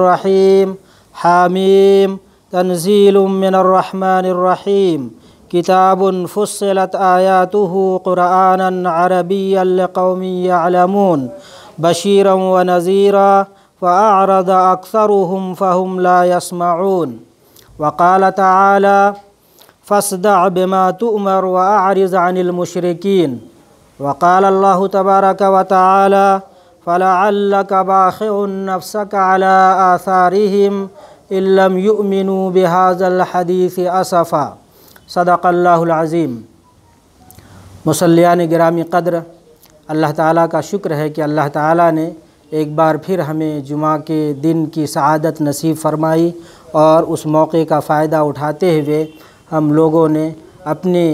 الرحيم. حاميم تنزيل من الرحمن الرحيم. كتاب فصلت آياته قرآنا عربيا لقوم يعلمون. بشيرا ونذيرا فأعرض أكثرهم فهم لا يسمعون. وقال تعالى فاصدع بما تؤمر وأعرض عن المشركين. وقال الله تبارك وتعالى فلعلك باخع نفسك على آثارهم إن لم يؤمنوا بهذا الحديث أسفا صدق اللہ العظیم. مسلیان گرامی قدر، اللہ تعالیٰ کا شکر ہے کہ اللہ تعالیٰ نے ایک بار پھر ہمیں جمعہ کے دن کی سعادت نصیب فرمائی اور اس موقع کا فائدہ اٹھاتے ہوئے ہم لوگوں نے اپنی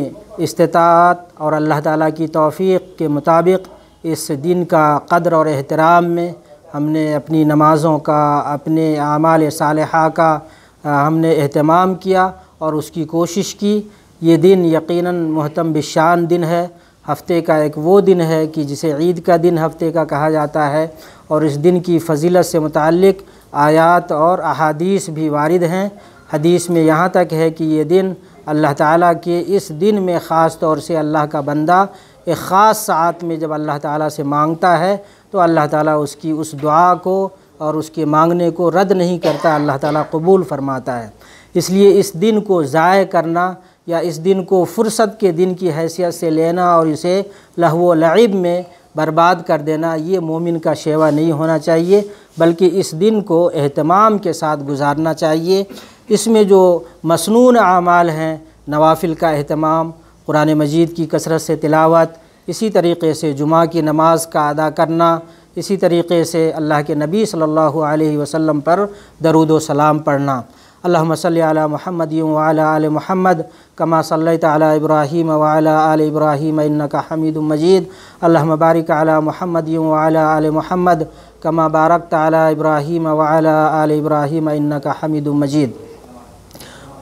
استطاعت اور اللہ تعالیٰ کی توفیق کے مطابق اس دن کا قدر اور احترام میں ہم نے اپنی نمازوں کا، اپنے اعمال صالحہ کا ہم نے اہتمام کیا اور اس کی کوشش کی۔ یہ دن یقیناً محتم بشان دن ہے۔ ہفتے کا ایک وہ دن ہے کہ جسے عید کا دن ہفتے کا کہا جاتا ہے اور اس دن کی فضیلت سے متعلق آیات اور احادیث بھی وارد ہیں۔ حدیث میں یہاں تک ہے کہ یہ دن اللہ تعالیٰ کے اس دن میں خاص طور سے اللہ کا بندہ ایک خاص ساعت میں جب اللہ تعالیٰ سے مانگتا ہے تو اللہ تعالیٰ اس کی اس دعا کو اور اس کے مانگنے کو رد نہیں کرتا، اللہ تعالیٰ قبول فرماتا ہے۔ اس لیے اس دن کو ضائع کرنا یا اس دن کو فرصت کے دن کی حیثیت سے لینا اور اسے لہو و لعب میں برباد کر دینا، یہ مومن کا شیوا نہیں ہونا چاہیے، بلکہ اس دن کو اہتمام کے ساتھ گزارنا چاہیے۔ اس میں جو مصنون اعمال ہیں، نوافل کا اہتمام قرآن مجید کی کثرت سے تلاوت، اسی طریقے سے جمعہ کی نماز کا ادا کرنا، اسی طریقے سے اللہ کے نبی صلی اللہ علیہ وسلم پر درود و سلام پڑھنا۔ اللہم صلی علی محمد وعلی آل محمد، کما صلیت علی ابراہیم وعلی آل ابراہیم، انکا حمید مجید۔ اللہم بارک علی محمد وعلی آل محمد، کما بارکت علی ابراہیم وعلی آل ابراہیم، انکا حمید مجید۔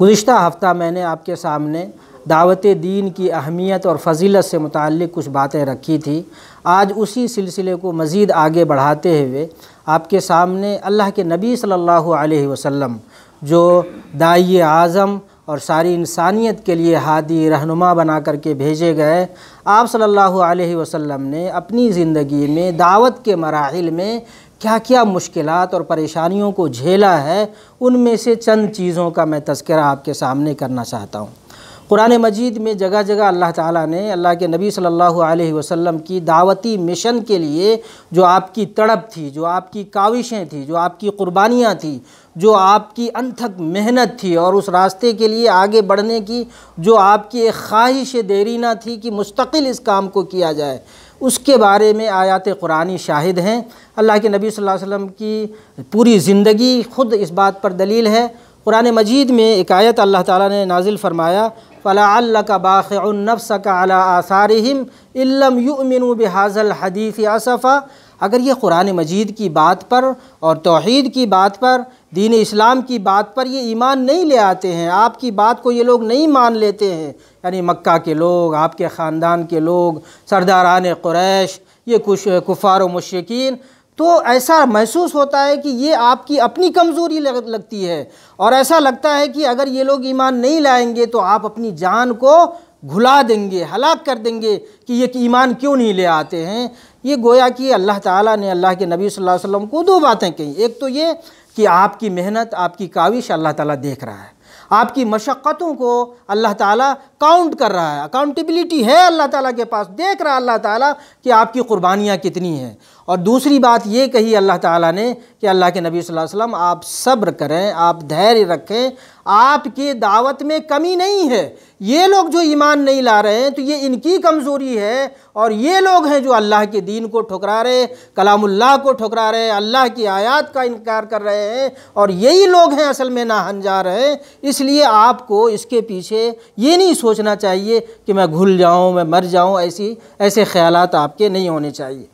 گزشتہ ہفتہ میں نے آپ کے سامنے دعوت دین کی اہمیت اور فضیلت سے متعلق کچھ باتیں رکھی تھی۔ آج اسی سلسلے کو مزید آگے بڑھاتے ہوئے آپ کے سامنے اللہ کے نبی صلی اللہ علیہ وسلم، جو دائی اعظم اور ساری انسانیت کے لیے ہادی رہنما بنا کر کے بھیجے گئے، آپ صلی اللہ علیہ وسلم نے اپنی زندگی میں دعوت کے مراحل میں کیا کیا مشکلات اور پریشانیوں کو جھیلا ہے، ان میں سے چند چیزوں کا میں تذکرہ آپ کے سامنے کرنا چاہتا ہوں۔ قرآن مجید میں جگہ جگہ اللہ تعالیٰ نے اللہ کے نبی صلی اللہ علیہ وسلم کی دعوتی مشن کے لیے جو آپ کی تڑپ تھی، جو آپ کی کاوشیں تھیں جو آپ کی قربانیاں تھیں جو آپ کی انتھک محنت تھی اور اس راستے کے لیے آگے بڑھنے کی جو آپ کی ایک خواہش دیرینہ تھی کہ مستقل اس کام کو کیا جائے۔ اس کے بارے میں آیات قرآنی شاہد ہیں۔ اللہ کے نبی صلی اللہ علیہ وسلم کی پوری زندگی خود اس بات پر دلیل ہے۔ قرآن مجید میں ایک آیت اللہ تعالیٰ نے نازل فرمایا فلاں اللہ کا باخ النفس کا علی آثارہم علم یؤمنوا بحاظ الحدیث اصفا۔ اگر یہ قرآن مجید کی بات پر اور توحید کی بات پر، دین اسلام کی بات پر یہ ایمان نہیں لے آتے ہیں، آپ کی بات کو یہ لوگ نہیں مان لیتے ہیں۔ یعنی مکہ کے لوگ، آپ کے خاندان کے لوگ، سرداران قریش، یہ کچھ کفار و مشرقین تو ایسا محسوس ہوتا ہے کہ یہ آپ کی اپنی کمزوری لگتی ہے اور ایسا لگتا ہے کہ اگر یہ لوگ ایمان نہیں لائیں گے تو آپ اپنی جان کو گھلا دیں گے، ہلاک کر دیں گے کہ یہ ایمان کیوں نہیں لے آتے ہیں۔ یہ گویا کہ اللہ تعالیٰ نے اللہ کے نبی صلی اللہ علیہ وسلم کو دو باتیں کہیں۔ ایک تو یہ کہ آپ کی محنت، آپ کی کاوش اللہ تعالیٰ دیکھ رہا ہے۔ آپ کی مشقتوں کو اللہ تعالیٰ کاؤنٹ کر رہا ہے. اکاؤنٹیبلٹی ہے اللہ تعالیٰ کے پاس. دیکھ رہا اللہ تعالیٰ کہ آپ کی قربانیاں کتنی ہیں. اور دوسری بات یہ کہی اللہ تعالیٰ نے کہ اللہ کے نبی صلی اللہ علیہ وسلم، آپ صبر کریں، آپ دھیر رکھیں آپ کی دعوت میں کمی نہیں ہے۔ یہ لوگ جو ایمان نہیں لا رہے ہیں تو یہ ان کی کمزوری ہے۔ اور یہ لوگ ہیں جو اللہ کے دین کو ٹھکرا رہے کلام اللہ کو ٹھکرا رہے اللہ کی آیات کا انکار کر رہے ہیں۔ اور یہی لوگ ہیں اصل میں نہ ہنجا رہے ہیں۔ اس لیے آپ کو اس کے پیچھے یہ نہیں سوچنا چاہیے کہ میں گھل جاؤں، میں مر جاؤں، ایسی، ایسے خیالات آپ کے نہیں ہونے چاہیے۔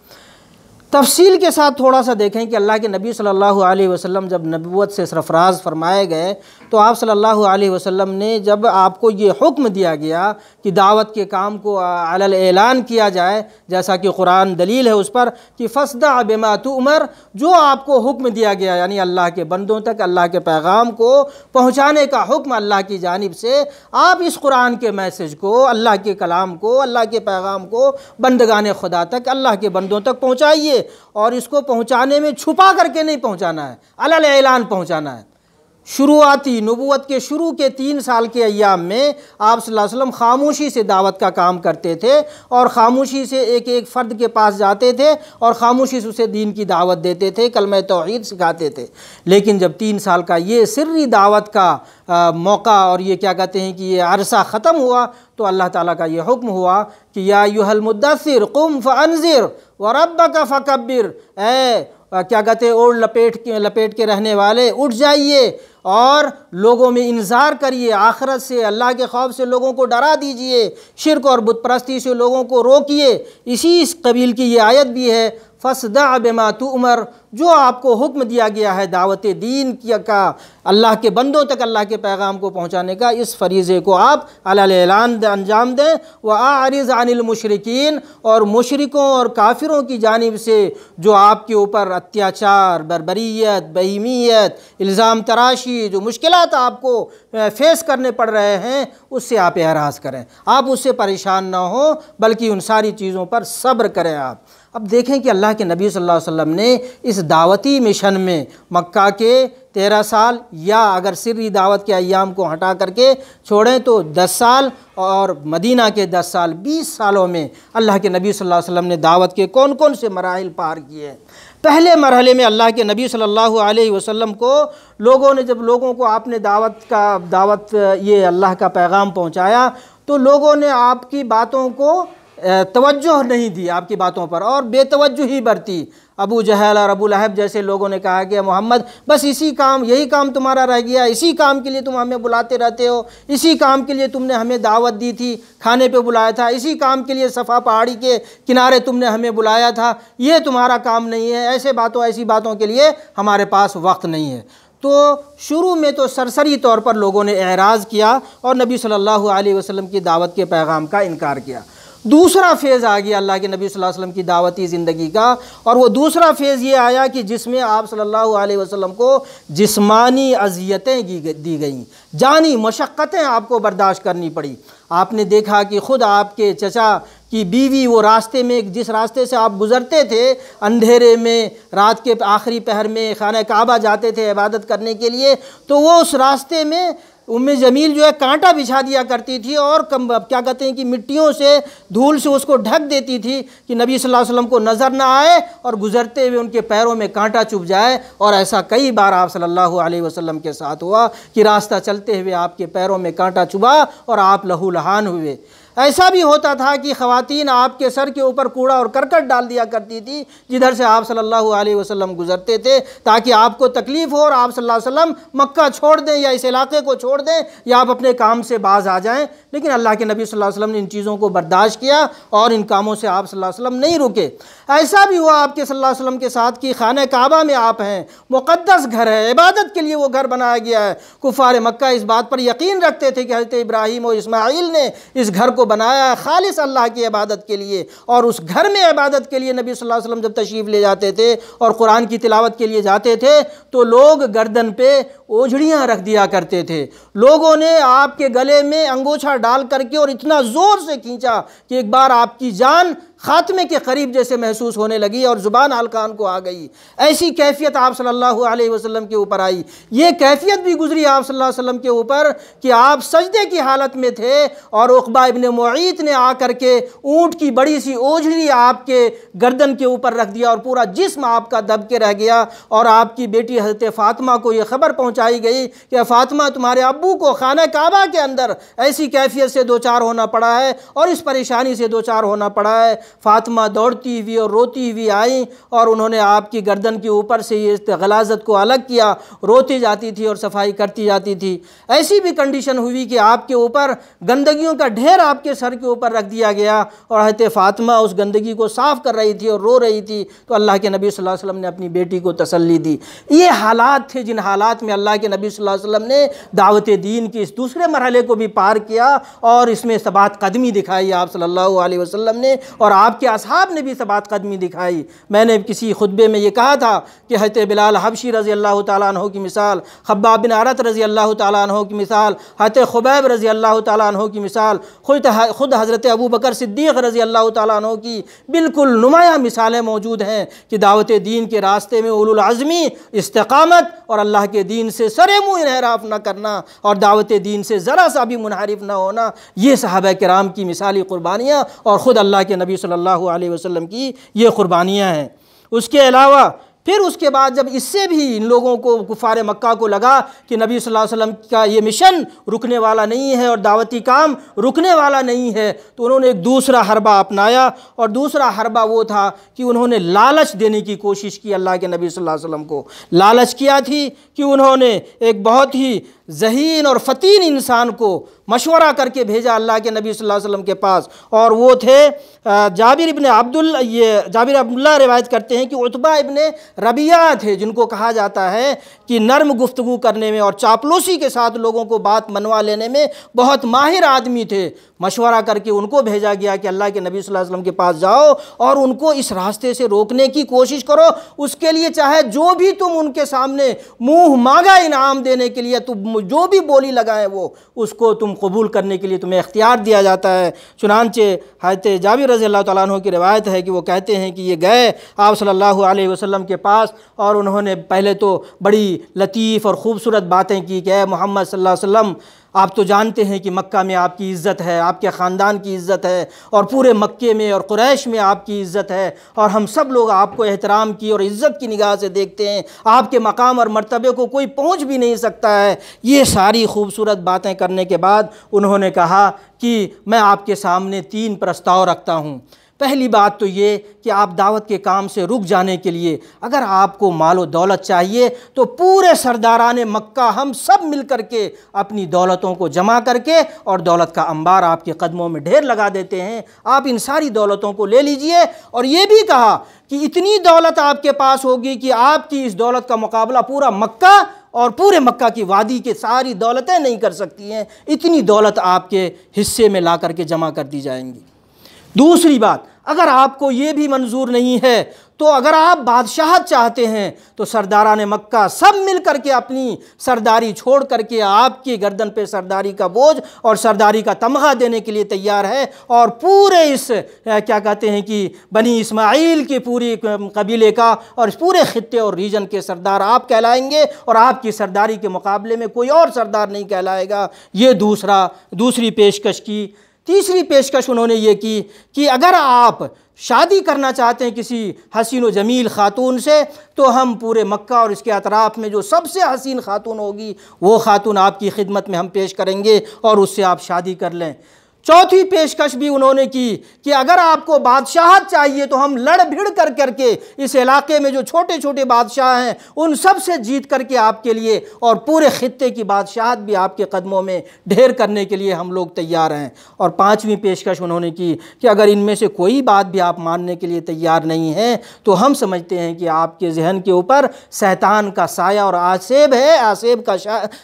تفصیل کے ساتھ تھوڑا سا دیکھیں کہ اللہ کے نبی صلی اللہ علیہ وسلم جب نبوت سے سرفراز فرمائے گئے تو آپ صلی اللہ علیہ وسلم نے جب آپ کو یہ حکم دیا گیا کہ دعوت کے کام کو علل اعلان کیا جائے، جیسا کہ قرآن دلیل ہے اس پر کہ فسدہ بما عمر جو آپ کو حکم دیا گیا یعنی اللہ کے بندوں تک، اللہ کے پیغام کو پہنچانے کا حکم اللہ کی جانب سے، آپ اس قرآن کے میسج کو، اللہ کے کلام کو، اللہ کے پیغام کو بندگان خدا تک، اللہ کے بندوں تک پہنچائیے اور اس کو پہنچانے میں چھپا کر کے نہیں پہنچانا ہے علل اعلان پہنچانا ہے۔ شروعاتی نبوت کے شروع کے تین سال کے ایام میں آپ صلی اللہ علیہ وسلم خاموشی سے دعوت کا کام کرتے تھے اور خاموشی سے ایک ایک فرد کے پاس جاتے تھے اور خاموشی سے اسے دین کی دعوت دیتے تھے، کلمہ توحید سکھاتے تھے۔ لیکن جب تین سال کا یہ سری دعوت کا موقع اور یہ کیا کہتے ہیں کہ یہ عرصہ ختم ہوا تو اللہ تعالیٰ کا یہ حکم ہوا کہ یا یوہ المدثر قم فانذر وربک فکبر۔ اے کیا کہتے ہیں، اوڑ لپیٹ کے لپیٹ کے رہنے والے، اٹھ جائیے۔ اور لوگوں میں انظار کریے، آخرت سے، اللہ کے خوف سے لوگوں کو ڈرا دیجیے، شرک اور بت پرستی سے لوگوں کو روکیے۔ اسی اس قبیل کی یہ آیت بھی ہے فصدع بما تؤمر جو آپ کو حکم دیا گیا ہے دعوت دین کا، اللہ کے بندوں تک اللہ کے پیغام کو پہنچانے کا، اس فریضے کو آپ اعلان انجام دیں۔ وہ عارض عن المشرقین اور مشرکوں اور کافروں کی جانب سے جو آپ کے اوپر اتیاچار، بربریت، بہیمیت، الزام تراشی، جو مشکلات آپ کو فیس کرنے پڑ رہے ہیں، اس سے آپ اعراض کریں۔ آپ اس سے پریشان نہ ہوں، بلکہ ان ساری چیزوں پر صبر کریں آپ۔ اب دیکھیں کہ اللہ کے نبی صلی اللہ علیہ وسلم نے اس دعوتی مشن میں مکہ کے تیرہ سال یا اگر سری دعوت کے ایام کو ہٹا کر کے چھوڑیں تو دس سال اور مدینہ کے دس سال، بیس سالوں میں اللہ کے نبی صلی اللہ علیہ وسلم نے دعوت کے کون کون سے مراحل پار کیے۔ ہیں پہلے مرحلے میں اللہ کے نبی صلی اللہ علیہ وسلم کو لوگوں نے، جب لوگوں کو آپ نے دعوت کا، دعوت یہ اللہ کا پیغام پہنچایا تو لوگوں نے آپ کی باتوں کو توجہ نہیں دی آپ کی باتوں پر اور بے توجہ ہی برتی۔ ابو جہل اور ابو لہب جیسے لوگوں نے کہا کہ محمد، بس اسی کام، یہی کام تمہارا رہ گیا، اسی کام کے لیے تم ہمیں بلاتے رہتے ہو، اسی کام کے لیے تم نے ہمیں دعوت دی تھی، کھانے پہ بلایا تھا، اسی کام کے لیے صفا پہاڑی کے کنارے تم نے ہمیں بلایا تھا۔ یہ تمہارا کام نہیں ہے، ایسے باتوں، ایسی باتوں کے لیے ہمارے پاس وقت نہیں ہے۔ تو شروع میں تو سرسری طور پر لوگوں نے اعراض کیا اور نبی صلی اللہ علیہ وسلم کی دعوت کے پیغام کا انکار کیا۔ دوسرا فیض آ گیا اللہ کے نبی صلی اللہ علیہ وسلم کی دعوتی زندگی کا اور وہ دوسرا فیض یہ آیا کہ جس میں آپ صلی اللہ علیہ وسلم کو جسمانی اذیتیں دی گئیں۔ جانی مشقتیں آپ کو برداشت کرنی پڑی۔ آپ نے دیکھا کہ خود آپ کے چچا کی بیوی وہ راستے میں جس راستے سے آپ گزرتے تھے، اندھیرے میں، رات کے آخری پہر میں خانہ کعبہ جاتے تھے عبادت کرنے کے لیے، تو وہ اس راستے میں ام جمیل جو ہے کانٹا بچھا دیا کرتی تھی اور کیا کہتے ہیں کہ مٹیوں سے دھول سے اس کو ڈھک دیتی تھی کہ نبی صلی اللہ علیہ وسلم کو نظر نہ آئے اور گزرتے ہوئے ان کے پیروں میں کانٹا چپ جائے اور ایسا کئی بار آپ صلی اللہ علیہ وسلم کے ساتھ ہوا کہ راستہ چلتے ہوئے آپ کے پیروں میں کانٹا چبا اور آپ لہو لہان ہوئے۔ ایسا بھی ہوتا تھا کہ خواتین آپ کے سر کے اوپر کوڑا اور کرکٹ ڈال دیا کرتی تھی، جدھر سے آپ صلی اللہ علیہ وسلم گزرتے تھے، تاکہ آپ کو تکلیف ہو اور آپ صلی اللہ علیہ وسلم مکہ چھوڑ دیں یا اس علاقے کو چھوڑ دیں یا آپ اپنے کام سے باز آ جائیں۔ لیکن اللہ کے نبی صلی اللہ علیہ وسلم نے ان چیزوں کو برداشت کیا اور ان کاموں سے آپ صلی اللہ علیہ وسلم نہیں رکے۔ ایسا بھی ہوا آپ کے صلی اللہ علیہ وسلم کے ساتھ کہ خانہ کعبہ میں آپ ہیں، مقدس گھر ہے، عبادت کے لیے وہ گھر بنایا گیا ہے۔ کفار مکہ اس بات پر یقین رکھتے تھے کہ حضرت ابراہیم و اسماعیل نے اس گھر کو بنایا ہے خالص اللہ کی عبادت کے لیے اور اس گھر میں عبادت کے لیے نبی صلی اللہ علیہ وسلم جب تشریف لے جاتے تھے اور قرآن کی تلاوت کے لیے جاتے تھے تو لوگ گردن پہ اوجھڑیاں رکھ دیا کرتے تھے۔ لوگوں نے آپ کے گلے میں انگوچھا ڈال کر کے اور اتنا زور سے کھینچا کہ ایک بار آپ کی جان خاتمے کے قریب جیسے محسوس ہونے لگی اور زبان حلقان کو آ گئی۔ ایسی کیفیت آپ صلی اللہ علیہ وسلم کے اوپر آئی۔ یہ کیفیت بھی گزری آپ صلی اللہ علیہ وسلم کے اوپر کہ آپ سجدے کی حالت میں تھے اور اقبا ابن معیت نے آ کر کے اونٹ کی بڑی سی اوجھری آپ کے گردن کے اوپر رکھ دیا اور پورا جسم آپ کا دب کے رہ گیا اور آپ کی بیٹی حضرت فاطمہ کو یہ خبر پہنچائی گئی کہ فاطمہ تمہارے ابو کو خانہ کعبہ کے اندر ایسی کیفیت سے دو چار ہونا پڑا ہے اور اس پریشانی سے دو چار ہونا پڑا ہے۔ فاطمہ دوڑتی ہوئی اور روتی ہوئی آئیں اور انہوں نے آپ کی گردن کے اوپر سے یہ غلازت کو الگ کیا، روتی جاتی تھی اور صفائی کرتی جاتی تھی۔ ایسی بھی کنڈیشن ہوئی کہ آپ کے اوپر گندگیوں کا ڈھیر آپ کے سر کے اوپر رکھ دیا گیا اور حضرت فاطمہ اس گندگی کو صاف کر رہی تھی اور رو رہی تھی۔ تو اللہ کے نبی صلی اللہ علیہ وسلم نے اپنی بیٹی کو تسلی دی۔ یہ حالات تھے جن حالات میں اللہ کے نبی صلی اللہ علیہ وسلم نے دعوت دین کی اس دوسرے مرحلے کو بھی پار کیا اور اس میں ثبات قدمی دکھائی۔ آپ صلی اللہ علیہ وسلم نے اور آپ کے اصحاب نے بھی ثبات قدمی دکھائی۔ میں نے کسی خطبے میں یہ کہا تھا کہ حضرت بلال حبشی رضی اللہ تعالیٰ عنہ کی مثال، خباب بن عرت رضی اللہ تعالیٰ عنہ کی مثال، حضرت خبیب رضی اللہ تعالیٰ عنہ کی مثال، خود خود حضرت ابو بکر صدیق رضی اللہ تعالیٰ عنہ کی بالکل نمایاں مثالیں موجود ہیں کہ دعوت دین کے راستے میں اولو العظمی استقامت اور اللہ کے دین سے سر منہ انحراف نہ کرنا اور دعوت دین سے ذرا سا بھی منحرف نہ ہونا، یہ صحابہ کرام کی مثالی قربانیاں اور خود اللہ کے نبی صلی اللہ اللہ علیہ وسلم کی یہ قربانیاں ہیں۔ اس کے علاوہ پھر اس کے بعد جب اس سے بھی ان لوگوں کو کفار مکہ کو لگا کہ نبی صلی اللہ علیہ وسلم کا یہ مشن رکنے والا نہیں ہے اور دعوتی کام رکنے والا نہیں ہے، تو انہوں نے ایک دوسرا حربہ اپنایا اور دوسرا حربہ وہ تھا کہ انہوں نے لالچ دینے کی کوشش کی اللہ کے نبی صلی اللہ علیہ وسلم کو۔ لالچ کیا تھی کہ انہوں نے ایک بہت ہی ذہین اور فتین انسان کو مشورہ کر کے بھیجا اللہ کے نبی صلی اللہ علیہ وسلم کے پاس۔ اور وہ تھے جابر ابن عبداللہ یہ جابر عبداللہ روایت کرتے ہیں کہ عطبہ ابن ربیہ تھے جن کو کہا جاتا ہے کہ نرم گفتگو کرنے میں اور چاپلوسی کے ساتھ لوگوں کو بات منوا لینے میں بہت ماہر آدمی تھے۔ مشورہ کر کے ان کو بھیجا گیا کہ اللہ کے نبی صلی اللہ علیہ وسلم کے پاس جاؤ اور ان کو اس راستے سے روکنے کی کوشش کرو۔ اس کے لیے چاہے جو بھی تم ان کے سامنے منہ مانگا انعام دینے کے لیے تم جو بھی بولی لگائیں وہ، اس کو تم قبول کرنے کے لیے تمہیں اختیار دیا جاتا ہے۔ چنانچہ حضرت جابر رضی اللہ تعالیٰ عنہ کی روایت ہے کہ وہ کہتے ہیں کہ یہ گئے آپ صلی اللہ علیہ وسلم کے پاس اور انہوں نے پہلے تو بڑی لطیف اور خوبصورت باتیں کی کہ اے محمد صلی اللہ علیہ وسلم، آپ تو جانتے ہیں کہ مکہ میں آپ کی عزت ہے، آپ کے خاندان کی عزت ہے اور پورے مکے میں اور قریش میں آپ کی عزت ہے اور ہم سب لوگ آپ کو احترام کی اور عزت کی نگاہ سے دیکھتے ہیں۔ آپ کے مقام اور مرتبے کو کوئی پہنچ بھی نہیں سکتا ہے۔ یہ ساری خوبصورت باتیں کرنے کے بعد انہوں نے کہا کہ میں آپ کے سامنے تین پرستاؤ رکھتا ہوں۔ پہلی بات تو یہ کہ آپ دعوت کے کام سے رک جانے کے لیے اگر آپ کو مال و دولت چاہیے تو پورے سرداران مکہ ہم سب مل کر کے اپنی دولتوں کو جمع کر کے اور دولت کا انبار آپ کے قدموں میں ڈھیر لگا دیتے ہیں۔ آپ ان ساری دولتوں کو لے لیجیے اور یہ بھی کہا کہ اتنی دولت آپ کے پاس ہوگی کہ آپ کی اس دولت کا مقابلہ پورا مکہ اور پورے مکہ کی وادی کے ساری دولتیں نہیں کر سکتی ہیں۔ اتنی دولت آپ کے حصے میں لا کر کے جمع کر دی جائیں گی۔ دوسری بات اگر آپ کو یہ بھی منظور نہیں ہے، تو اگر آپ بادشاہت چاہتے ہیں، تو سرداران مکہ سب مل کر کے اپنی سرداری چھوڑ کر کے آپ کی گردن پہ سرداری کا بوجھ اور سرداری کا تمغہ دینے کے لیے تیار ہے اور پورے اس، کیا کہتے ہیں کہ بنی اسماعیل کی پوری قبیلے کا اور اس پورے خطے اور ریجن کے سردار آپ کہلائیں گے اور آپ کی سرداری کے مقابلے میں کوئی اور سردار نہیں کہلائے گا۔ یہ دوسرا، دوسری پیشکش کی تیسری پیشکش انہوں نے یہ کی کہ اگر آپ شادی کرنا چاہتے ہیں کسی حسین و جمیل خاتون سے، تو ہم پورے مکہ اور اس کے اطراف میں جو سب سے حسین خاتون ہوگی، وہ خاتون آپ کی خدمت میں ہم پیش کریں گے اور اس سے آپ شادی کر لیں۔ چوتھی پیشکش بھی انہوں نے کی کہ اگر آپ کو بادشاہت چاہیے تو ہم لڑ بھڑ کر کر کے اس علاقے میں جو چھوٹے چھوٹے بادشاہ ہیں، ان سب سے جیت کر کے آپ کے لیے اور پورے خطے کی بادشاہت بھی آپ کے قدموں میں ڈھیر کرنے کے لیے ہم لوگ تیار ہیں۔ اور پانچویں پیشکش انہوں نے کی کہ اگر ان میں سے کوئی بات بھی آپ ماننے کے لیے تیار نہیں ہیں، تو ہم سمجھتے ہیں کہ آپ کے ذہن کے اوپر شیطان کا سایہ اور آسیب ہے، آسیب کا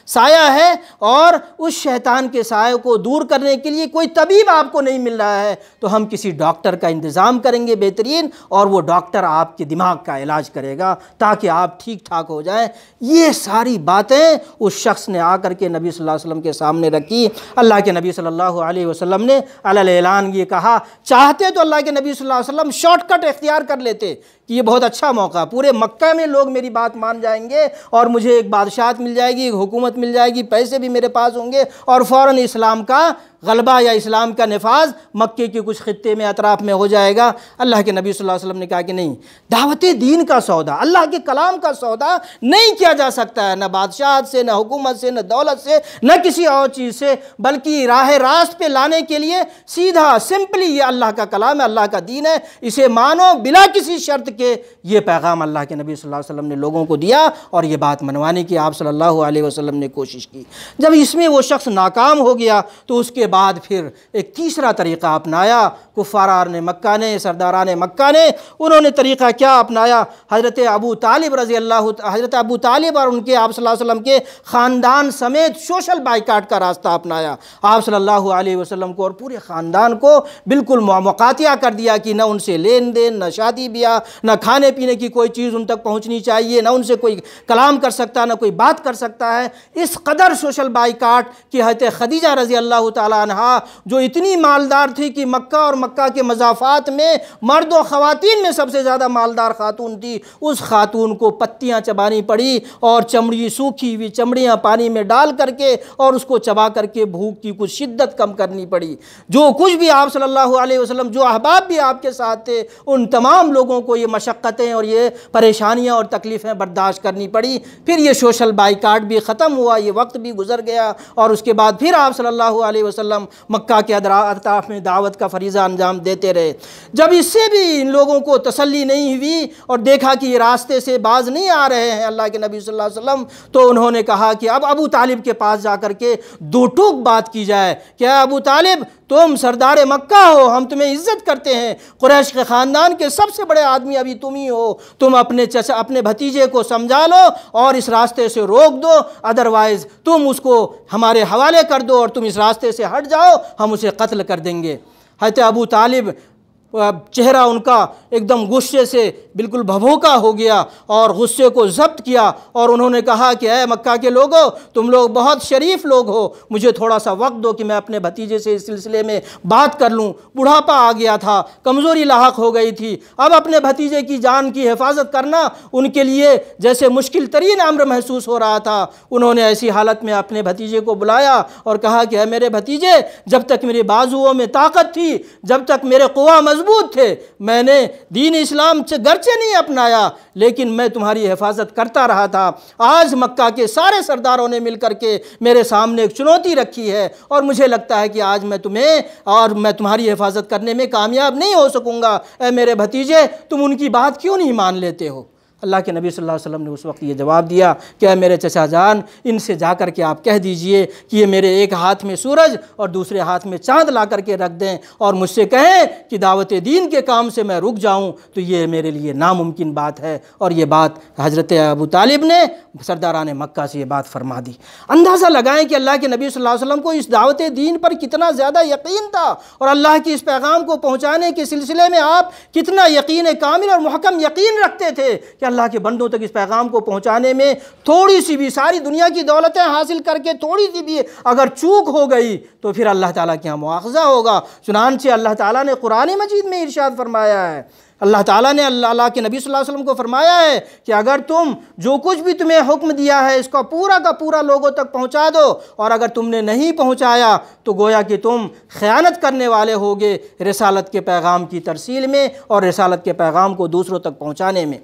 سایہ ہے اور اس شیطان کے سایہ کو دور کرنے کے لیے کوئی طبیب آپ کو نہیں مل رہا ہے، تو ہم کسی ڈاکٹر کا انتظام کریں گے بہترین، اور وہ ڈاکٹر آپ کے دماغ کا علاج کرے گا تاکہ آپ ٹھیک ٹھاک ہو جائیں۔ یہ ساری باتیں اس شخص نے آ کر کے نبی صلی اللہ علیہ وسلم کے سامنے رکھی۔ اللہ کے نبی صلی اللہ علیہ وسلم نے علی اعلان یہ کہا، چاہتے تو اللہ کے نبی صلی اللہ علیہ وسلم شارٹ کٹ اختیار کر لیتے۔ کہ یہ بہت اچھا موقع، پورے مکہ میں لوگ میری بات مان جائیں گے اور مجھے ایک بادشاہت مل جائے گی، ایک حکومت مل جائے گی، پیسے بھی میرے پاس ہوں گے اور فوراً اسلام کا غلبہ یا اسلام کا نفاذ مکے کے کچھ خطے میں، اطراف میں ہو جائے گا۔ اللہ کے نبی صلی اللہ علیہ وسلم نے کہا کہ نہیں، دعوت دین کا سودا، اللہ کے کلام کا سودا نہیں کیا جا سکتا ہے، نہ بادشاہت سے، نہ حکومت سے، نہ دولت سے، نہ کسی اور چیز سے، بلکہ راہ راست پہ لانے کے لیے سیدھا، سمپلی یہ اللہ کا کلام ہے، اللہ کا دین ہے، اسے مانو بلا کسی شرط کے یہ پیغام اللہ کے نبی صلی اللہ علیہ وسلم نے لوگوں کو دیا اور یہ بات منوانے کی آپ صلی اللہ علیہ وسلم نے کوشش کی۔ جب اس میں وہ شخص ناکام ہو گیا تو اس کے بعد پھر ایک تیسرا طریقہ اپنایا۔ کفارار نے مکہ نے، سرداران مکہ نے، انہوں نے طریقہ کیا اپنایا؟ حضرت ابو طالب رضی اللہ حضرت ابو طالب اور ان کے آپ صلی اللہ علیہ وسلم کے خاندان سمیت سوشل بائیکاٹ کا راستہ اپنایا۔ آپ صلی اللہ علیہ وسلم کو اور پورے خاندان کو بالکل مقاتیہ کر دیا کہ نہ ان سے لین دین، نہ شادی بیاہ نہ کھانے پینے کی کوئی چیز ان تک پہنچنی چاہیے، نہ ان سے کوئی کلام کر سکتا، نہ کوئی بات کر سکتا ہے۔ اس قدر سوشل بائیکاٹ کہ حضرت خدیجہ رضی اللہ تعالیٰ عنہ جو اتنی مالدار تھی کہ مکہ اور مکہ کے مضافات میں مرد و خواتین میں سب سے زیادہ مالدار خاتون تھی، اس خاتون کو پتیاں چبانی پڑی اور چمڑی سوکھی ہوئی چمڑیاں پانی میں ڈال کر کے اور اس کو چبا کر کے بھوک کی کچھ شدت کم کرنی پڑی۔ جو کچھ بھی آپ صلی اللہ علیہ وسلم، جو احباب بھی آپ کے ساتھ تھے، ان تمام لوگوں کو یہ مشقتیں اور یہ پریشانیاں اور تکلیفیں برداشت کرنی پڑی۔ پھر یہ سوشل بائیکاٹ بھی ختم ہوا، یہ وقت بھی گزر گیا اور اس کے بعد پھر آپ صلی اللہ علیہ وسلم مکہ کے اطراف میں دعوت کا فریضہ انجام دیتے رہے۔ جب اس سے بھی ان لوگوں کو تسلی نہیں ہوئی اور دیکھا کہ یہ راستے سے باز نہیں آ رہے ہیں اللہ کے نبی صلی اللہ علیہ وسلم، تو انہوں نے کہا کہ اب ابو طالب کے پاس جا کر کے دو ٹوک بات کی جائے۔ کہ ابو طالب تم سردار مکہ ہو، ہم تمہیں عزت کرتے ہیں۔ قریش کے خاندان کے سب سے بڑے آدمی ابھی تم ہی ہو۔ تم اپنے چچا، اپنے بھتیجے کو سمجھا لو اور اس راستے سے روک دو۔ ادروائز تم اس کو ہمارے حوالے کر دو اور تم اس راستے سے ہٹ جاؤ، ہم اسے قتل کر دیں گے۔ حضرت ابو طالب چہرہ ان کا ایک دم غصے سے بالکل بھبوکا ہو گیا اور غصے کو ضبط کیا اور انہوں نے کہا کہ اے مکہ کے لوگوں تم لوگ بہت شریف لوگ ہو، مجھے تھوڑا سا وقت دو کہ میں اپنے بھتیجے سے اس سلسلے میں بات کر لوں۔ بڑھاپا آ گیا تھا، کمزوری لاحق ہو گئی تھی۔ اب اپنے بھتیجے کی جان کی حفاظت کرنا ان کے لیے جیسے مشکل ترین عمر محسوس ہو رہا تھا۔ انہوں نے ایسی حالت میں اپنے بھتیجے کو بلایا اور کہا کہ اے میرے بھتیجے، جب تک میرے بازوؤں میں طاقت تھی، جب تک میرے قوا مضبوط تھے۔ میں نے دین اسلام سے گرچہ نہیں اپنایا، لیکن میں تمہاری حفاظت کرتا رہا تھا۔ آج مکہ کے سارے سرداروں نے مل کر کے میرے سامنے ایک چنوتی رکھی ہے اور مجھے لگتا ہے کہ آج میں تمہیں اور میں تمہاری حفاظت کرنے میں کامیاب نہیں ہو سکوں گا۔ اے میرے بھتیجے، تم ان کی بات کیوں نہیں مان لیتے ہو؟ اللہ کے نبی صلی اللہ علیہ وسلم نے اس وقت یہ جواب دیا کہ اے میرے چچا جان، ان سے جا کر کے آپ کہہ دیجیے کہ یہ میرے ایک ہاتھ میں سورج اور دوسرے ہاتھ میں چاند لا کر کے رکھ دیں اور مجھ سے کہیں کہ دعوت دین کے کام سے میں رک جاؤں، تو یہ میرے لیے ناممکن بات ہے۔ اور یہ بات حضرت ابو طالب نے سرداران مکہ سے یہ بات فرما دی۔ اندازہ لگائیں کہ اللہ کے نبی صلی اللہ علیہ وسلم کو اس دعوت دین پر کتنا زیادہ یقین تھا اور اللہ کی اس پیغام کو پہنچانے کے سلسلے میں آپ کتنا یقین کامل اور محکم یقین رکھتے تھے کہ اللہ کے بندوں تک اس پیغام کو پہنچانے میں تھوڑی سی بھی ساری دنیا کی دولتیں حاصل کر کے تھوڑی سی بھی اگر چوک ہو گئی تو پھر اللہ تعالیٰ کے یہاں مواخذہ ہوگا۔ چنانچہ اللہ تعالیٰ نے قرآن مجید میں ارشاد فرمایا ہے۔ اللہ تعالیٰ نے اللہ اللہ کے نبی صلی اللہ علیہ وسلم کو فرمایا ہے کہ اگر تم جو کچھ بھی تمہیں حکم دیا ہے اس کا پورا کا پورا لوگوں تک پہنچا دو اور اگر تم نے نہیں پہنچایا تو گویا کہ تم خیانت کرنے والے ہوگے رسالت کے پیغام کی ترسیل میں اور رسالت کے پیغام کو دوسروں تک پہنچانے میں۔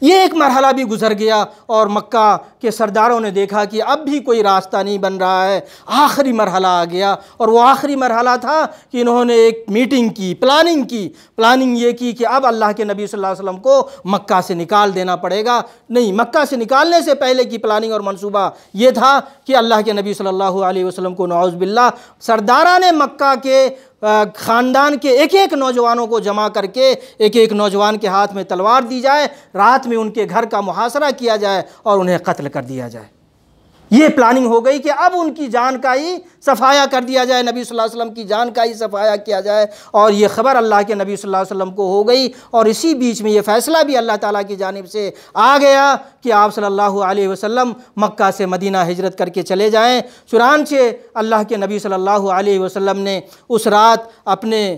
یہ ایک مرحلہ بھی گزر گیا اور مکہ کے سرداروں نے دیکھا کہ اب بھی کوئی راستہ نہیں بن رہا ہے۔ آخری مرحلہ آ گیا اور وہ آخری مرحلہ تھا کہ انہوں نے ایک میٹنگ کی پلاننگ کی۔ پلاننگ یہ کی کہ اب اللہ کے نبی صلی اللہ علیہ وسلم کو مکہ سے نکال دینا پڑے گا۔ نہیں، مکہ سے نکالنے سے پہلے کی پلاننگ اور منصوبہ یہ تھا کہ اللہ کے نبی صلی اللہ علیہ وسلم کو نعوذ باللہ سرداران مکہ کے خاندان کے ایک ایک نوجوانوں کو جمع کر کے ایک ایک نوجوان کے ہاتھ میں تلوار دی جائے، رات میں ان کے گھر کا محاصرہ کیا جائے اور انہیں قتل کر دیا جائے۔ یہ پلاننگ ہو گئی کہ اب ان کی جان کا ہی صفایا کر دیا جائے، نبی صلی اللہ علیہ وسلم کی جان کا ہی صفایا کیا جائے۔ اور یہ خبر اللہ کے نبی صلی اللہ علیہ وسلم کو ہو گئی۔ اور اسی بیچ میں یہ فیصلہ بھی اللہ تعالیٰ کی جانب سے آ گیا کہ آپ صلی اللہ علیہ وسلم مکہ سے مدینہ ہجرت کر کے چلے جائیں۔ چنانچہ اللہ کے نبی صلی اللہ علیہ وسلم نے اس رات اپنے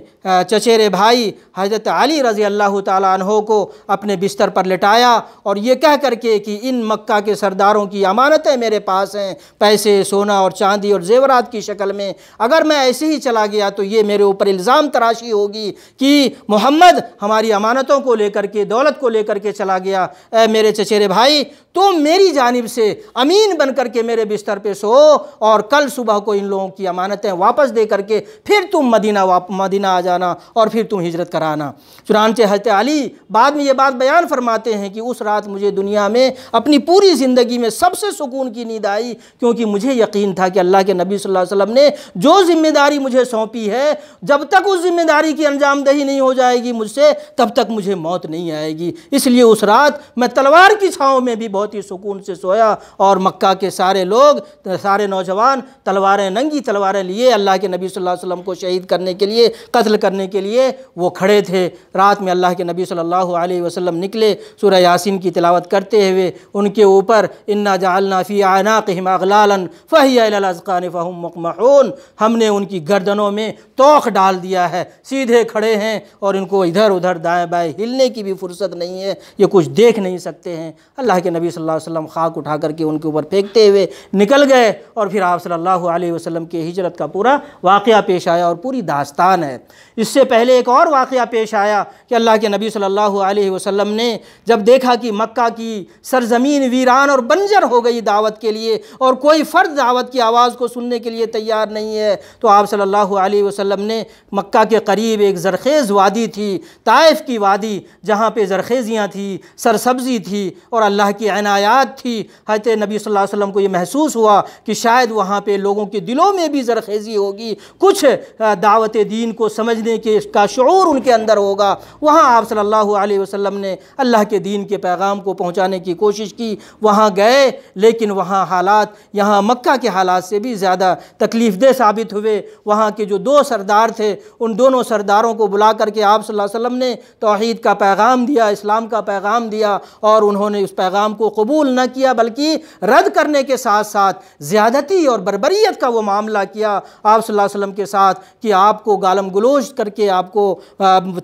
چچیرے بھائی حضرت علی رضی اللہ تعالیٰ عنہ کو اپنے بستر پر لٹایا اور یہ کہہ کر کے کہ ان مکہ کے سرداروں کی امانتیں میرے پاس پاس ہیں، پیسے، سونا اور چاندی اور زیورات کی شکل میں۔ اگر میں ایسے ہی چلا گیا تو یہ میرے اوپر الزام تراشی ہوگی کہ محمد ہماری امانتوں کو لے کر کے، دولت کو لے کر کے چلا گیا۔ اے میرے چچیرے بھائی، تم میری جانب سے امین بن کر کے میرے بستر پہ سو اور کل صبح کو ان لوگوں کی امانتیں واپس دے کر کے پھر تم مدینہ مدینہ آ جانا اور پھر تم ہجرت کرانا۔ چنانچہ حضرت علی بعد میں یہ بات بیان فرماتے ہیں کہ اس رات مجھے دنیا میں اپنی پوری زندگی میں سب سے سکون کی نیند آئی کیونکہ مجھے یقین تھا کہ اللہ کے نبی صلی اللہ علیہ وسلم نے جو ذمہ داری مجھے سونپی ہے، جب تک اس ذمہ داری کی انجام دہی نہیں ہو جائے گی مجھ سے، تب تک مجھے موت نہیں آئے گی۔ اس لیے اس رات میں تلوار کی چھاؤں میں بھی بہت ہی سکون سے سویا اور مکہ کے سارے لوگ، سارے نوجوان تلواریں ننگی تلواریں لیے اللہ کے نبی صلی اللہ علیہ وسلم کو شہید کرنے کے لیے، قتل کرنے کے لیے وہ کھڑے تھے۔ رات میں اللہ کے نبی صلی اللہ علیہ وسلم نکلے، سورہ یاسین کی تلاوت کرتے ہوئے ان کے اوپر، انا جعلنا فی آنا اعناقہم اغلالا، فہی الازقان فہم مقمحون۔ ہم نے ان کی گردنوں میں توق ڈال دیا ہے، سیدھے کھڑے ہیں اور ان کو ادھر ادھر دائیں بائیں ہلنے کی بھی فرصت نہیں ہے، یہ کچھ دیکھ نہیں سکتے ہیں۔ اللہ کے نبی صلی اللہ علیہ وسلم خاک اٹھا کر کے ان کے اوپر پھینکتے ہوئے نکل گئے اور پھر آپ صلی اللہ علیہ وسلم کے ہجرت کا پورا واقعہ پیش آیا اور پوری داستان ہے۔ اس سے پہلے ایک اور واقعہ پیش آیا کہ اللہ کے نبی صلی اللہ علیہ وسلم نے جب دیکھا کہ مکہ کی سرزمین ویران اور بنجر ہو گئی دعوت کے لیے اور کوئی فرد دعوت کی آواز کو سننے کے لیے تیار نہیں ہے۔ تو آپ صلی اللہ علیہ وسلم نے مکہ کے قریب ایک زرخیز وادی تھی، طائف کی وادی، جہاں پہ زرخیزیاں تھیں، سرسبزی تھی اور اللہ کی عنایات تھی۔ حضرت نبی صلی اللہ علیہ وسلم کو یہ محسوس ہوا کہ شاید وہاں پہ لوگوں کے دلوں میں بھی زرخیزی ہوگی۔ کچھ دعوت دین کو سمجھنے کے، کا شعور ان کے اندر ہوگا۔ وہاں آپ صلی اللہ علیہ وسلم نے اللہ کے دین کے پیغام کو پہنچانے کی کوشش کی۔ وہاں گئے، لیکن وہاں حالات، یہاں مکہ کے حالات سے بھی زیادہ تکلیف دہ ثابت ہوئے۔ وہاں کے جو دو سردار تھے، ان دونوں سرداروں کو بلا کر کے آپ صلی اللہ علیہ وسلم نے توحید کا پیغام دیا، اسلام کا پیغام دیا اور انہوں نے اس پیغام کو قبول نہ کیا، بلکہ رد کرنے کے ساتھ ساتھ زیادتی اور بربریت کا وہ معاملہ کیا۔ آپ صلی اللہ علیہ وسلم کے ساتھ کہ آپ کو گالم گلوش کر کے آپ کو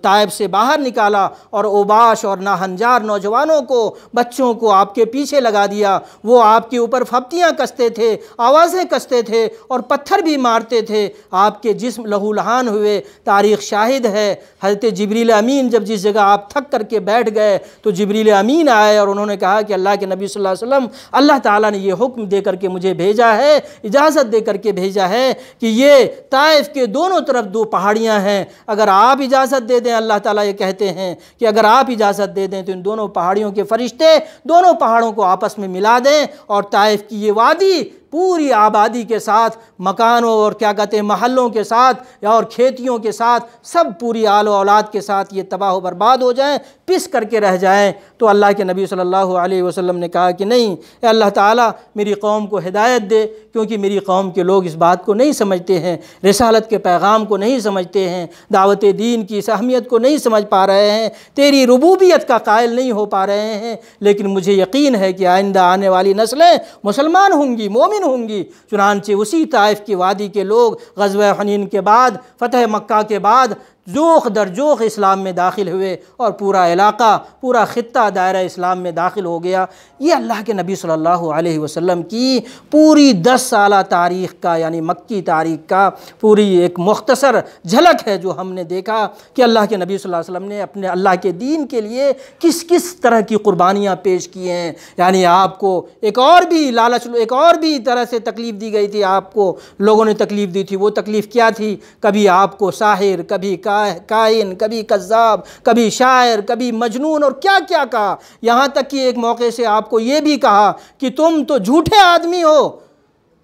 طائب سے باہر نکالا اور اوباش اور ناہنجار نوجوانوں کو، بچوں کو آپ کے پیچھے لگا دیا۔ وہ آپ کے اوپر پھپتیاں کستے تھے، آوازیں کستے تھے اور پتھر بھی مارتے تھے۔ آپ کے جسم لہو لہان ہوئے، تاریخ شاہد ہے۔ حضرت جبریل امین جب جس جگہ آپ تھک کر کے بیٹھ گئے تو جبریل امین آئے اور انہوں نے کہا کہ اللہ کے نبی صلی اللہ علیہ وسلم، اللہ تعالیٰ نے یہ حکم دے کر کے مجھے بھیجا ہے، اجازت دے کر کے بھیجا ہے کہ یہ طائف کے دونوں طرف دو پہاڑیاں ہیں۔ اگر آپ اجازت دے دیں، اللہ تعالیٰ یہ کہتے ہیں کہ اگر آپ اجازت دے دیں تو ان دونوں پہاڑیوں کے فرشتے دونوں پہاڑوں کو آپس میں ملا دیں اور طائف کی یہ وادی پوری آبادی کے ساتھ، مکانوں اور کیا کہتے ہیں، محلوں کے ساتھ اور کھیتیوں کے ساتھ، سب پوری آل و اولاد کے ساتھ یہ تباہ و برباد ہو جائیں، پس کر کے رہ جائیں۔ تو اللہ کے نبی صلی اللہ علیہ وسلم نے کہا کہ نہیں، اے اللہ تعالیٰ، میری قوم کو ہدایت دے، کیونکہ میری قوم کے لوگ اس بات کو نہیں سمجھتے ہیں، رسالت کے پیغام کو نہیں سمجھتے ہیں، دعوت دین کی اس اہمیت کو نہیں سمجھ پا رہے ہیں، تیری ربوبیت کا قائل نہیں ہو پا رہے ہیں۔ لیکن مجھے یقین ہے کہ آئندہ آنے والی نسلیں مسلمان ہوں گی، مومن ہوں گی۔ چنانچہ اسی طائف کی وادی کے لوگ غزوہ حنین کے بعد، فتح مکہ کے بعد جوخ در جوخ اسلام میں داخل ہوئے اور پورا علاقہ، پورا خطہ دائرہ اسلام میں داخل ہو گیا۔ یہ اللہ کے نبی صلی اللہ علیہ وسلم کی پوری دس سالہ تاریخ کا یعنی مکی تاریخ کا پوری ایک مختصر جھلک ہے جو ہم نے دیکھا کہ اللہ کے نبی صلی اللہ علیہ وسلم نے اپنے اللہ کے دین کے لیے کس کس طرح کی قربانیاں پیش کی ہیں۔ یعنی آپ کو ایک اور بھی لالچ، ایک اور بھی طرح سے تکلیف دی گئی تھی۔ آپ کو لوگوں نے تکلیف دی تھی، وہ تکلیف کیا تھی؟ کبھی آپ کو ساحر، کبھی کا کائن، کبھی کذاب، کبھی شاعر، کبھی مجنون، اور کیا کیا کہا؟ یہاں تک کہ ایک موقع سے آپ کو یہ بھی کہا کہ تم تو جھوٹے آدمی ہو۔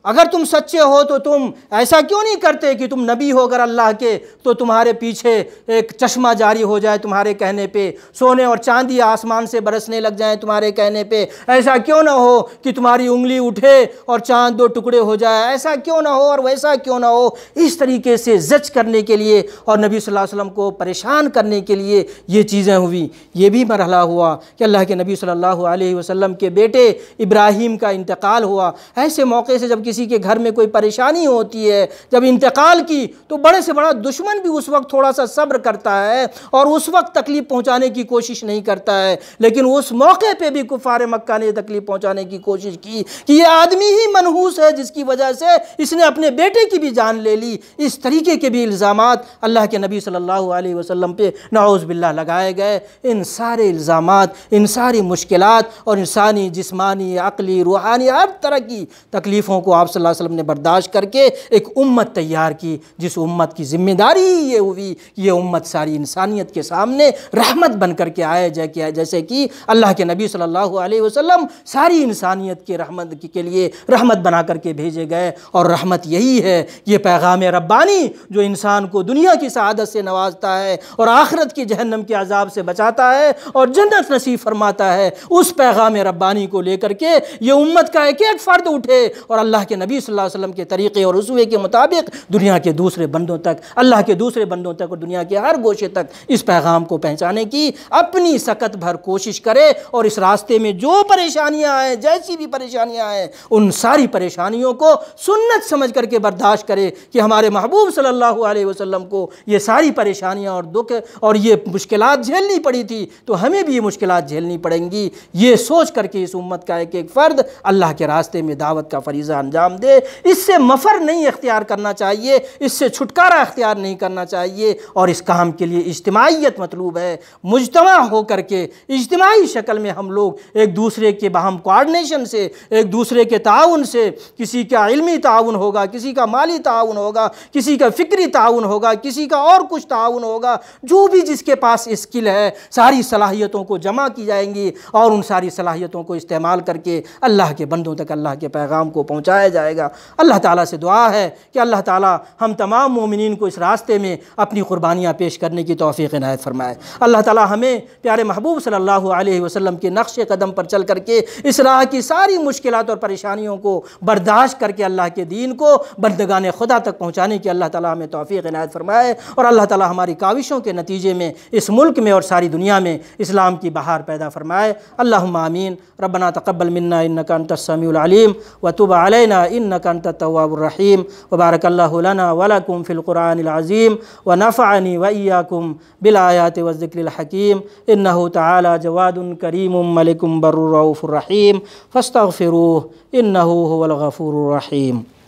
اگر تم سچے ہو تو تم ایسا کیوں نہیں کرتے کہ تم نبی ہو اگر اللہ کے تو تمہارے پیچھے ایک چشمہ جاری ہو جائے تمہارے کہنے پہ، سونے اور چاندی آسمان سے برسنے لگ جائیں تمہارے کہنے پہ۔ ایسا کیوں نہ ہو کہ تمہاری انگلی اٹھے اور چاند دو ٹکڑے ہو جائے۔ ایسا کیوں نہ ہو اور ویسا کیوں نہ ہو۔ اس طریقے سے زچ کرنے کے لیے اور نبی صلی اللہ علیہ وسلم کو پریشان کرنے کے لیے یہ چیزیں ہوئی یہ بھی مرحلہ ہوا کہ اللہ کے نبی صلی اللہ علیہ وسلم کے بیٹے ابراہیم کا انتقال ہوا۔ ایسے موقع سے جب کسی کے گھر میں کوئی پریشانی ہوتی ہے، جب انتقال کی، تو بڑے سے بڑا دشمن بھی اس وقت تھوڑا سا صبر کرتا ہے اور اس وقت تکلیف پہنچانے کی کوشش نہیں کرتا ہے۔ لیکن اس موقع پہ بھی کفار مکہ نے تکلیف پہنچانے کی کوشش کی کہ یہ آدمی ہی منحوس ہے، جس کی وجہ سے اس نے اپنے بیٹے کی بھی جان لے لی۔ اس طریقے کے بھی الزامات اللہ کے نبی صلی اللہ علیہ وسلم پہ نعوذ باللہ لگائے گئے۔ ان سارے الزامات، ان ساری مشکلات اور انسانی، جسمانی، عقلی، روحانی، ہر طرح کی تکلیفوں کو آپ صلی اللہ علیہ وسلم نے برداشت کر کے ایک امت تیار کی، جس امت کی ذمہ داری یہ ہوئی، یہ امت ساری انسانیت کے سامنے رحمت بن کر کے آئے جیسے کہ اللہ کے نبی صلی اللہ علیہ وسلم ساری انسانیت کے رحمت کے لیے رحمت بنا کر کے بھیجے گئے۔ اور رحمت یہی ہے، یہ پیغام ربانی جو انسان کو دنیا کی سعادت سے نوازتا ہے اور آخرت کی جہنم کے عذاب سے بچاتا ہے اور جنت نصیب فرماتا ہے، اس پیغام ربانی کو لے کر کے یہ امت کا ایک ایک فرد اٹھے اور اللہ کے نبی صلی اللہ علیہ وسلم کے طریقے اور رسوے کے مطابق دنیا کے دوسرے بندوں تک، اللہ کے دوسرے بندوں تک اور دنیا کے ہر گوشے تک اس پیغام کو پہنچانے کی اپنی سکت بھر کوشش کرے اور اس راستے میں جو پریشانیاں آئیں، جیسی بھی پریشانیاں آئیں، ان ساری پریشانیوں کو سنت سمجھ کر کے برداشت کرے کہ ہمارے محبوب صلی اللہ علیہ وسلم کو یہ ساری پریشانیاں اور دکھ اور یہ مشکلات جھیلنی پڑی تھی تو ہمیں بھی یہ مشکلات جھیلنی پڑیں گی۔ یہ سوچ کر کے اس امت کا ایک ایک فرد اللہ کے راستے میں دعوت کا فریضہ انجام دے۔ اس سے مفر نہیں اختیار کرنا چاہیے، اس سے چھٹکارا اختیار نہیں کرنا چاہیے۔ اور اس کام کے لیے اجتماعیت مطلوب ہے۔ مجتمع ہو کر کے اجتماعی شکل میں ہم لوگ ایک دوسرے کے باہم کوارڈنیشن سے، ایک دوسرے کے تعاون سے، کسی کا علمی تعاون ہوگا، کسی کا مالی تعاون ہوگا، کسی کا فکری تعاون ہوگا، کسی کا اور کچھ تعاون ہوگا۔ جو بھی جس کے پاس اسکل ہے، ساری صلاحیتوں کو جمع کی جائیں گی اور ان ساری صلاحیتوں کو استعمال کر کے اللہ کے بندوں تک، اللہ کے پیغام کو پہنچایا جائے گا۔ اللہ تعالیٰ سے دعا ہے کہ اللہ تعالیٰ ہم تمام مومنین کو اس راستے میں اپنی قربانیاں پیش کرنے کی توفیق عنایت فرمائے۔ اللہ تعالیٰ ہمیں پیارے محبوب صلی اللہ علیہ وسلم کے نقش قدم پر چل کر کے اس راہ کی ساری مشکلات اور پریشانیوں کو برداشت کر کے اللہ کے دین کو بندگان خدا تک پہنچانے کی اللہ تعالیٰ ہمیں توفیق عنایت فرمائے اور اللہ تعالیٰ ہماری کاوشوں کے نتیجے میں اس ملک میں اور ساری دنیا میں اسلام کی بہار پیدا فرمائے۔ اللہم آمین۔ ربنا تقبل منا انکا انت السمیع العلیم۔ وتب علینا إنك أنت التواب الرحيم. وبارك الله لنا ولكم في القرآن العظيم ونفعني وإياكم بالآيات والذكر الحكيم. إنه تعالى جواد كريم ملك بر رؤوف رحيم. فاستغفروه إنه هو الغفور الرحيم.